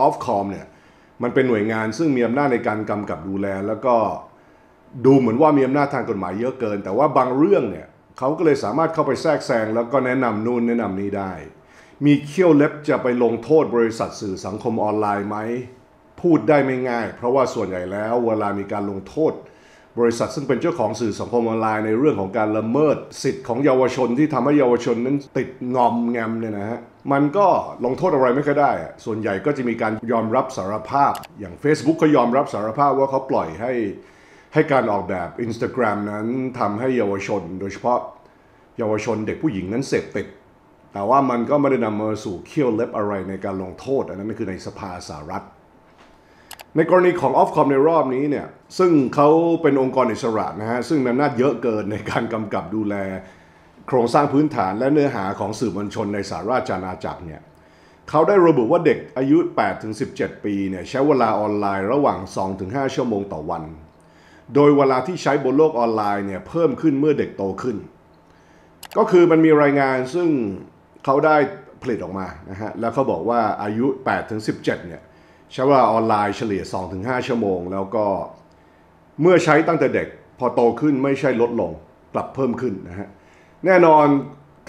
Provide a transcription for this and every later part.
ออฟคอมเนี่ยมันเป็นหน่วยงานซึ่งมีอำนาจในการกำกับดูแล แล้วก็ดูเหมือนว่ามีอำนาจทางกฎหมายเยอะเกิน แต่ว่าบางเรื่องเนี่ยเขาก็เลยสามารถเข้าไปแทรกแซงแล้วก็แนะนำนู่นแนะนำนี้ได้ มีเขี้ยวเล็บจะไปลงโทษบริษัทสื่อสังคมออนไลน์ไหมพูดได้ไม่ง่าย เพราะว่าส่วนใหญ่แล้วเวลามีการลงโทษ บริษัทซึ่งเป็นเจ้าของสื่อสังคมออนไลน์ในเรื่องของการละเมิดสิทธิ์ของเยาวชนที่ทำให้เยาวชนนั้นติดงอมแงมเนี่ยนะฮะมันก็ลงโทษอะไรไม่ค่อยได้ ส่วนใหญ่ก็จะมีการยอมรับสารภาพ อย่าง Facebook ก็ยอมรับสารภาพว่าเขาปล่อยให้ให้การออกแบบ Instagram นั้นทำให้เยาวชน โดยเฉพาะเยาวชนเด็กผู้หญิงนั้นเสพติด แต่ว่ามันก็ไม่ได้นำมาสู่เขี้ยวเล็บอะไรในการลงโทษ อันนั้นคือในสภาสหรัฐ ในกรณีของออฟคอมในรอบนี้เนี่ยซึ่งเขาเป็นองค์กรอิสระนะฮะซึ่งมีอำนาจเยอะเกินในการกำกับดูแล โครงสร้างพื้นฐานและเนื้อหาของสื่อมวลชนในสหราชอาณาจักรเนี่ยเขาได้ระบุว่าเด็กอายุ 8-17 ปีเนี่ยใช้เวลาออนไลน์ระหว่าง 2-5 ชั่วโมงต่อวัน โดยเวลาที่ใช้บนโลกออนไลน์เนี่ยเพิ่มขึ้นเมื่อเด็กโตขึ้น ก็คือมันมีรายงานซึ่งเขาได้ผลิตออกมานะฮะแล้วเขาบอกว่าอายุ 8-17 เนี่ย ใช้เวลาออนไลน์เฉลี่ย 2-5 ชั่วโมง แล้วก็เมื่อใช้ตั้งแต่เด็กพอโตขึ้นไม่ใช่ลดลงกลับเพิ่มขึ้นนะฮะแน่นอน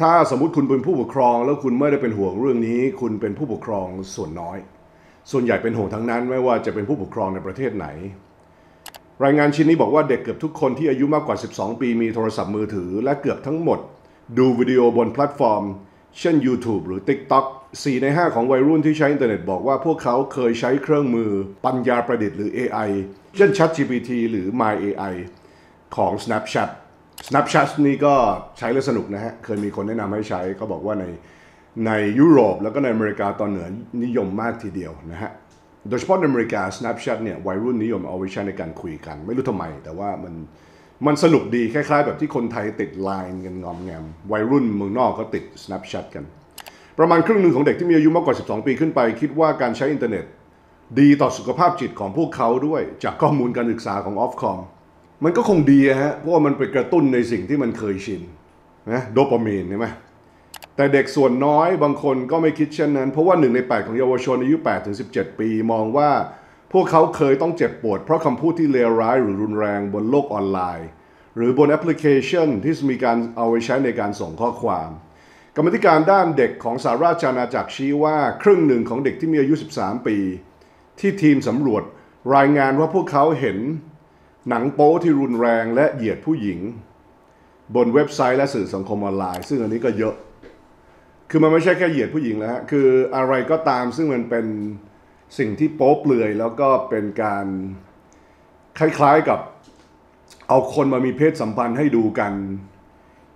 ถ้าสมมติคุณเป็นผู้ปกครอง แล้วคุณไม่ได้เป็นห่วงเรื่องนี้ คุณเป็นผู้ปกครองส่วนน้อย ส่วนใหญ่เป็นห่วงทั้งนั้นไม่ว่าจะเป็นผู้ปกครองในประเทศไหน รายงานชิ้นนี้บอกว่าเด็กเกือบทุกคนที่อายุมากกว่า 12 ปีมีโทรศัพท์มือถือ และเกือบทั้งหมด ดูวิดีโอบนแพลตฟอร์ม เช่น YouTube หรือ TikTok 4 ใน 5 ของวัยรุ่นที่ใช้อินเทอร์เน็ตบอกว่าพวกเขาเคยใช้เครื่องมือปัญญาประดิษฐ์หรือ AI เช่น ChatGPT หรือ My AI ของ Snapchat Snapchat นี่ก็ใช้แล้วสนุกนะฮะ เคยมีคนแนะนำให้ใช้เขาบอกว่าในในยุโรปแล้วก็ในอเมริกาตอนเหนือนิยมมากทีเดียวนะฮะ โดยเฉพาะในอเมริกา Snapchat เนี่ยวัยรุ่นนิยมเอาไว้ใช้ในการคุยกัน ไม่รู้ทำไม แต่ว่ามัน มันสนุกดีคล้ายๆ แบบที่คนไทยติดไลน์กันงอมแงม วัยรุ่นเมืองนอกก็ติด Snapchat กัน ประมาณครึ่งหนึ่งของเด็กที่มีอายุมากกว่า 12 ปีขึ้นไป คิดว่าการใช้อินเทอร์เน็ต ดีต่อสุขภาพจิตของพวกเขาด้วย จากข้อมูลการศึกษาของ Ofcom มันก็คงดีฮะเพราะว่ามันไปกระตุ้นในสิ่งที่มันเคยชินนะโดปามีนใช่ไหมแต่เด็กส่วนน้อยบางคนก็ไม่คิดเช่นนั้น เพราะว่าหนึ่งใน 8 ของเยาวชนอายุ8-17 ปี มองว่าพวกเขาเคยต้องเจ็บปวดเพราะคำพูดที่เลวร้ายหรือรุนแรงบนโลกออนไลน์ หรือบนแอปพลิเคชันที่มีการเอาไว้ใช้ในการส่งข้อความ กรรมธิการด้านเด็กของสหราชอาณาจักรชี้ว่าครึ่งหนึ่งของเด็กที่มีอายุ 13 ปี ที่ทีมสำรวจรายงานว่าพวกเขาเห็น หนังโป๊ที่รุนแรงและเหยียดผู้หญิง บนเว็บไซต์และสื่อสังคมออนไลน์ ซึ่งอันนี้ก็เยอะ คือมันไม่ใช่แค่เหยียดผู้หญิงแล้วฮะคืออะไรก็ตามซึ่งมันเป็นสิ่งที่โป๊เปลือยแล้วก็เป็นการคล้ายๆกับ เอาคนมามีเพศสัมพันธ์ให้ดูกัน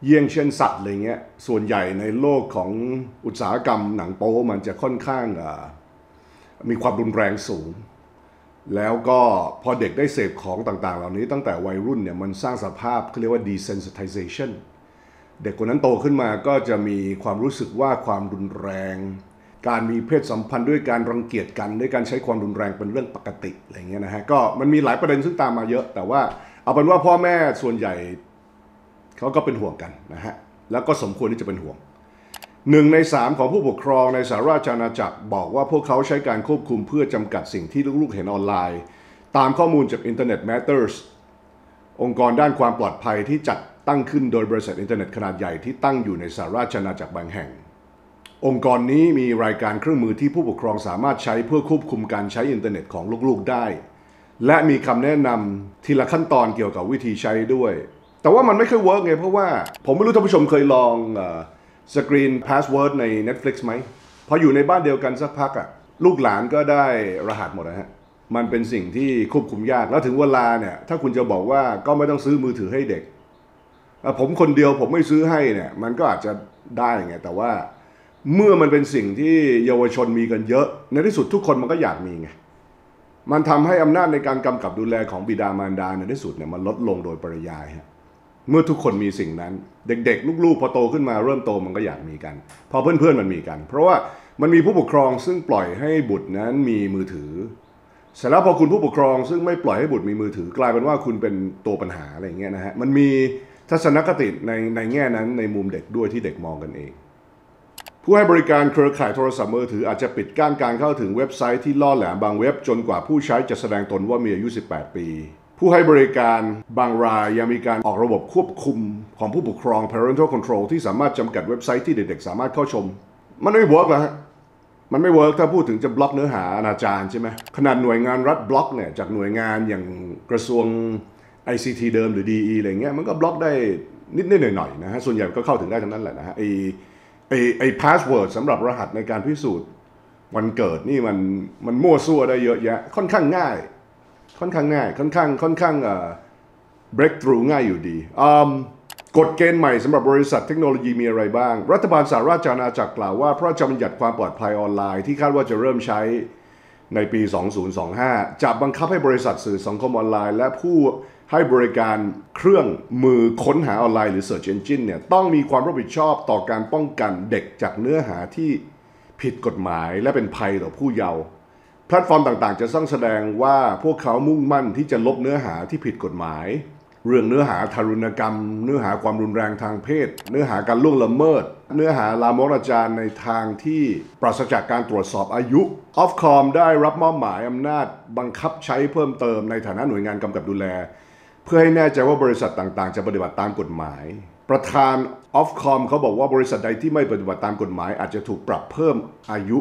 เยี่ยงเช่นสัตว์อะไรเงี้ย ส่วนใหญ่ในโลกของอุตสาหกรรมหนังโป๊มันจะค่อนข้างมีความรุนแรงสูง แล้วก็พอเด็กได้เสพของต่างๆ เหล่านี้ตั้งแต่วัยรุ่นเนี่ยมันสร้างสภาพเขาเรียกว่า desensitization เด็กคนนั้นโตขึ้นมาก็จะมีความรู้สึกว่าความรุนแรง การมีเพศสัมพันธ์ด้วยการรังเกียจกันด้วยการใช้ความรุนแรงเป็นเรื่องปกติอะไรเงี้ยนะฮะก็มันมีหลายประเด็นซึ่งตามมาเยอะ แต่ว่า เอาเป็นว่าพ่อแม่ส่วนใหญ่เขาก็เป็นห่วงกันนะฮะแล้วก็สมควรที่จะเป็นห่วงหนึ่งในสามของผู้ปกครองในสหราชอาณาจักรบอกว่าพวกเขาใช้การควบคุมเพื่อจำกัดสิ่งที่ลูกๆเห็นออนไลน์ ตามข้อมูลจาก Internet Matters องค์กรด้านความปลอดภัยที่จัดตั้งขึ้นโดยบริษัทอินเทอร์เน็ตขนาดใหญ่ที่ตั้งอยู่ในสหราชอาณาจักรบางแห่ง องค์กรนี้มีรายการเครื่องมือที่ผู้ปกครองสามารถใช้เพื่อควบคุมการใช้อินเทอร์เน็ตของลูกๆได้ และมีคำแนะนำทีละขั้นตอนเกี่ยวกับวิธีใช้ด้วย แต่ว่ามันไม่เคย work ไงเพราะว่าผมไม่รู้ท่านผู้ชมเคยลอง screen password ใน Netflix ไหมพออยู่ในบ้านเดียวกันสักพักอะลูกหลานก็ได้รหัสหมดนะฮะมันเป็นสิ่งที่ควบคุมยาก แล้วถึงเวลาเนี่ย ถ้าคุณจะบอกว่าก็ไม่ต้องซื้อมือถือให้เด็ก ผมคนเดียวผมไม่ซื้อให้เนี่ย มันก็อาจจะได้ไงแต่ว่าเมื่อมันเป็นสิ่งที่เยาวชนมีกันเยอะ ในที่สุดทุกคนมันก็อยากมีไง มันทำให้อำนาจในการกำกับดูแลของบิดามารดาในที่สุดเนี่ยมันลดลงโดยปริยายเมื่อทุกคนมีสิ่งนั้น เด็กๆ ลูกๆพอโตขึ้นมาเริ่มโตมันก็อยากมีกัน พอเพื่อนๆมันมีกัน เพราะว่ามันมีผู้ปกครองซึ่งปล่อยให้บุตรนั้นมีมือถือเสร็จแล้วพอคุณผู้ปกครองซึ่งไม่ปล่อยให้บุตรมีมือถือกลายเป็นว่าคุณเป็นตัวปัญหาอะไรเงี้ยนะฮะมันมีทัศนคติในในแง่นั้นในมุมเด็กด้วยที่เด็กมองกันเอง ผู้ให้บริการเครือข่ายโทรศัพท์มือถืออาจจะปิดกั้นการเข้าถึงเว็บไซต์ที่ล่อแหลมบางเว็บจนกว่าผู้ใช้จะแสดงตนว่ามีอายุ 18 ปี ผู้ให้บริการบางรายยังมีการออกระบบควบคุมของผู้ปกครอง parental control ที่สามารถจำกัดเว็บไซต์ที่เด็กๆสามารถเข้าชม มันไม่ work แล้วฮะมันไม่ work ถ้าพูดถึงจะบล็อกเนื้อหาอนาจารใช่ไหมขนาดหน่วยงานรัฐบล็อกเนี่ยจากหน่วยงานอย่างกระทรวง ICT เดิมหรือ DE อะไรเงี้ยมันก็บล็อกได้นิดๆหน่อยๆนะฮะส่วนใหญ่ก็เข้าถึงได้ทั้งนั้นแหละนะฮะไอ ไอไอ password สำหรับรหัสในการพิสูจน์วันเกิดนี่มันมันมั่วซั่วได้เยอะแยะ ค่อนข้างง่าย ค่อนข้างง่าย ค่อนข้างค่อนข้างเอ่อ breakthrough ง่ายอยู่ดีอืมกฎเกณฑ์ใหม่สำหรับบริษัทเทคโนโลยีมีอะไรบ้าง รัฐบาลสหราชอาณาจักรกล่าวว่าพระราชบัญญัติความปลอดภัยออนไลน์ที่คาดว่าจะเริ่มใช้ในปี 2025 จะบังคับให้บริษัทสื่อสังคมออนไลน์ และผู้ ให้บริการเครื่องมือค้นหาออนไลน์หรือ Search Engine เนี่ยต้องมีความรับผิดชอบต่อการป้องกันเด็กจากเนื้อหาที่ผิดกฎหมายและเป็นภัยต่อผู้เยาว์แพลตฟอร์มต่างๆ จะต้องแสดงว่าพวกเขามุ่งมั่นที่จะลบเนื้อหาที่ผิดกฎหมาย เรื่องเนื้อหาทารุณกรรม เนื้อหาความรุนแรงทางเพศ เนื้อหาการล่วงละเมิด เนื้อหาลามกอนาจารในทางที่ปราศจากการตรวจสอบอายุ Ofcom ได้รับมอบหมายอำนาจบังคับใช้เพิ่มเติมในฐานะหน่วยงานกำกับดูแล เพื่อให้แน่ใจว่าบริษัทต่างๆ จะปฏิบัติตามกฎหมาย ประธาน Ofcom เขาบอกว่าบริษัทใดที่ไม่ปฏิบัติตามกฎหมาย อาจจะถูกปรับเพิ่มอายุ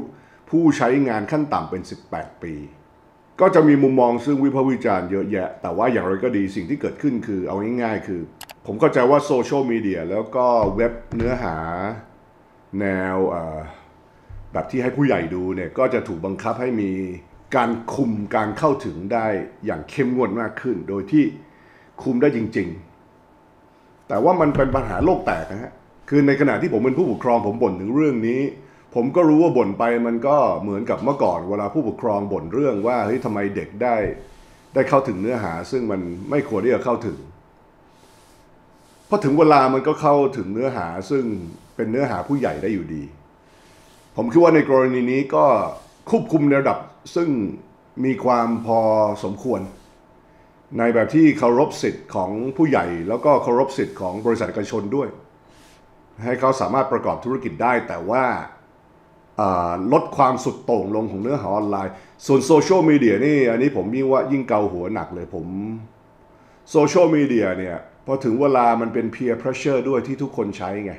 ผู้ใช้งานขั้นต่ำเป็น 18 ปี ก็จะมีมุมมองซึ่งวิพากษ์วิจารณ์เยอะแยะ แต่ว่าอย่างไรก็ดีสิ่งที่เกิดขึ้นคือเอาง่ายๆ คือ ผมเข้าใจว่าโซเชียลมีเดียแล้วก็เว็บเนื้อหาแนวแบบที่ให้ผู้ใหญ่ดูเนี่ยก็จะถูกบังคับให้มีการคุมการเข้าถึงได้อย่างเข้มงวดมากขึ้น โดยที่ คุมได้จริง ๆ แต่ว่ามันเป็นปัญหาโลกแตกนะฮะคือในขณะที่ผมเป็นผู้ปกครองผมบ่นถึงเรื่องนี้ ผมก็รู้ว่าบ่นไปมันก็เหมือนกับเมื่อก่อน เวลาผู้ปกครองบ่นเรื่องว่าเฮ้ยทำไมเด็กได้ ได้เข้าถึงเนื้อหา ซึ่งมันไม่ควรที่จะเข้าถึงพอถึงเวลามันก็เข้าถึงเนื้อหา ซึ่งเป็นเนื้อหาผู้ใหญ่ได้อยู่ดี ผมคิดว่าในกรณีนี้ก็ควบคุมในระดับซึ่งมีความพอสมควร ในแบบที่เคารพสิทธิ์ของผู้ใหญ่ แล้วก็เคารพสิทธิ์ของบริษัทเอกชนด้วย ให้เขาสามารถประกอบธุรกิจได้ แต่ว่าลดความสุดโต่งลงของเนื้อหาออนไลน์ ส่วนโซเชียลมีเดียนี่อันนี้ผมยิ่งว่ายิ่งเกาหัวหนักเลยผมโซเชียลมีเดียเนี่ยพอถึงเวลามันเป็น peer pressure ด้วยที่ทุกคนใช้ไง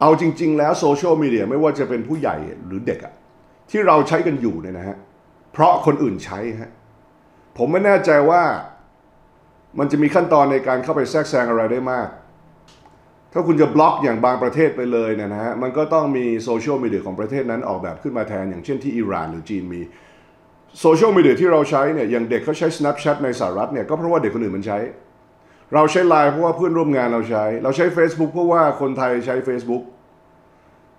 เอาจริง ๆ แล้วโซเชียลมีเดียไม่ว่าจะเป็นผู้ใหญ่หรือเด็กอะที่เราใช้กันอยู่เนี่ยนะฮะ เพราะคนอื่นใช้ฮะ ผมไม่แน่ใจว่ามันจะมีขั้นตอนในการเข้าไปแทรกแซงอะไรได้มาก ถ้าคุณจะบล็อกอย่างบางประเทศไปเลยเนี่ยนะฮะ มันก็ต้องมีโซเชียลมีเดียของประเทศนั้นออกแบบขึ้นมาแทน อย่างเช่นที่อิหร่านหรือจีนมีโซเชียลมีเดียที่เราใช้เนี่ย อย่างเด็กเขาใช้ Snapchat ในสหรัฐเนี่ย ก็เพราะว่าเด็กคนอื่นมันใช้ เราใช้ไลน์เพราะว่าเพื่อนร่วมงานเราใช้ เราใช้ Facebook เพราะว่าคนไทยใช้ Facebook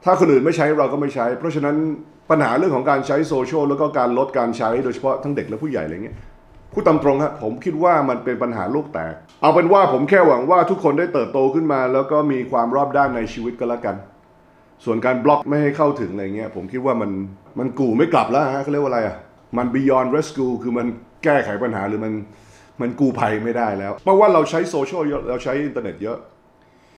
ถ้าคนอื่นไม่ใช้เราก็ไม่ใช้ เพราะฉะนั้นปัญหาเรื่องของการใช้โซเชียลแล้วก็การลดการใช้โดยเฉพาะทั้งเด็กและผู้ใหญ่อะไรเงี้ย พูดตามตรงครับผมคิดว่ามันเป็นปัญหาโลกแตก เอาเป็นว่าผมแค่หวังว่าทุกคนได้เติบโตขึ้นมา แล้วก็มีความรอบด้านในชีวิตก็แล้วกัน ส่วนการบล็อกไม่ให้เข้าถึงอะไรเงี้ยผมคิดว่ามันมันกู่ไม่กลับแล้วฮะเขาเรียกว่าอะไรอะมัน beyond rescue คือมันแก้ไขปัญหาหรือมันมันกู้ภัยไม่ได้แล้ว เพราะว่าเราใช้โซเชียลเยอะเราใช้อินเทอร์เน็ตเยอะ